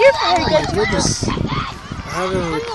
cheer for her. Oh my goodness. I haven't recorded.